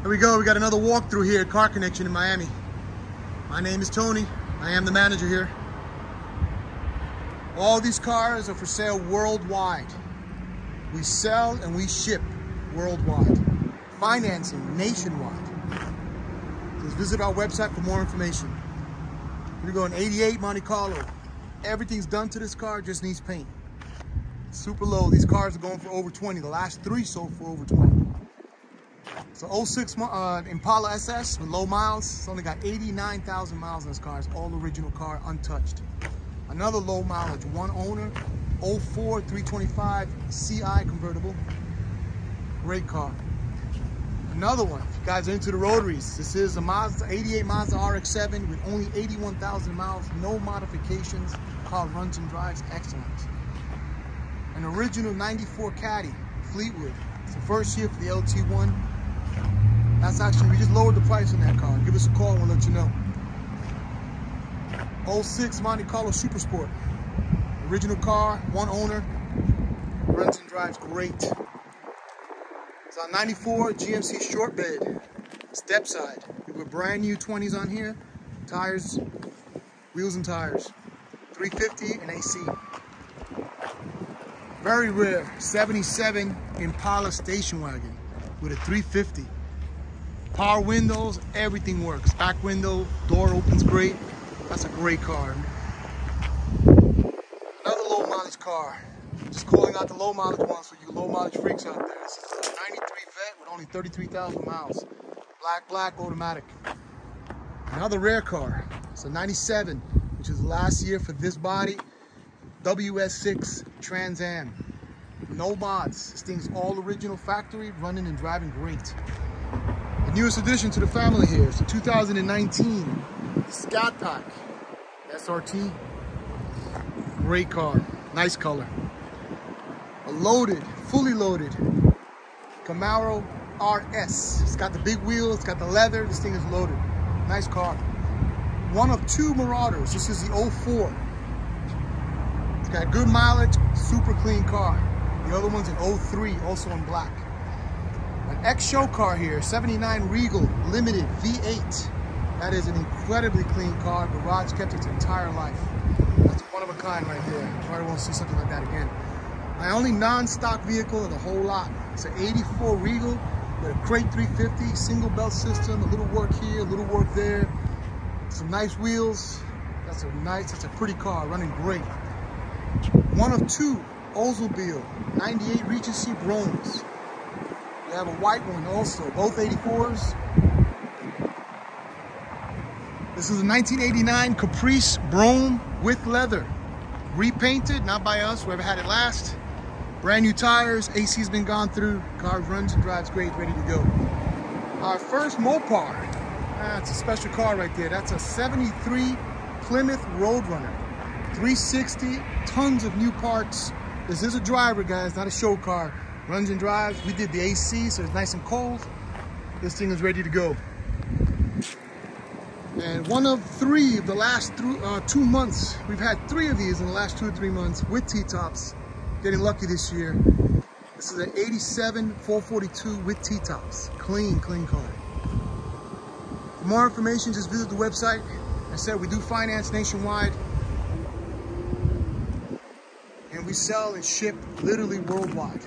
Here we go. We got another walkthrough here at Kar Connection in Miami. My name is Tony. I am the manager here. All these cars are for sale worldwide. We sell and we ship worldwide. Financing nationwide. Just visit our website for more information. We're going 88 Monte Carlo. Everything's done to this car, just needs paint. Super low. These cars are going for over 20. The last three sold for over 20. So 06 uh, Impala SS with low miles. It's only got 89,000 miles on this car. It's all original car, untouched. Another low mileage, one owner, 04 325 CI convertible. Great car. Another one, if you guys are into the rotaries, this is a Mazda 88 Mazda RX-7 with only 81,000 miles, no modifications. Car runs and drives excellent. An original 94 Caddy, Fleetwood. It's the first year for the LT1. That's actually, we just lowered the price on that car. Give us a call and we'll let you know. 06 Monte Carlo Super Sport. Original car, one owner, runs and drives great. It's on 94 GMC short bed, step side. We put brand new 20s on here, tires, wheels and tires. 350 and AC. Very rare, 77 Impala station wagon with a 350. Power windows, everything works. Back window, door opens great. That's a great car. Another low mileage car. Just calling out the low mileage ones for you low mileage freaks out there. This is a 93 Vette with only 33,000 miles. Black, black, automatic. Another rare car. It's a 97, which is last year for this body. WS6 Trans Am. No mods. This thing's all original factory, running and driving great. Newest addition to the family here is the 2019 Scat Pack SRT. Great car, nice color. A loaded, fully loaded Camaro RS. It's got the big wheels, it's got the leather, this thing is loaded. Nice car. One of two Marauders, this is the 04. It's got good mileage, super clean car. The other one's an 03, also in black. An X-Show car here, 79 Regal Limited V8. That is an incredibly clean car. Garage kept its entire life. That's one of a kind right there. Probably won't see something like that again. My only non-stock vehicle in the whole lot. It's an 84 Regal with a crate 350, single belt system, a little work here, a little work there. Some nice wheels. That's a nice, that's a pretty car, running great. One of two Oldsmobile 98 Regency Broughams. We have a white one also, both 84s. This is a 1989 Caprice Brougham with leather. Repainted, not by us, whoever had it last. Brand new tires, AC's been gone through. Car runs and drives great, ready to go. Our first Mopar. That's a special car right there. That's a 73 Plymouth Roadrunner. 360, tons of new parts. This is a driver, guys, not a show car. Runs and drives. We did the AC, so it's nice and cold. This thing is ready to go. And one of three of the last th uh, two months, we've had three of these in the last two or three months with T-tops. Getting lucky this year. This is an 87 442 with T-tops. Clean, clean car. For more information, just visit the website. I said we do finance nationwide. And we sell and ship literally worldwide.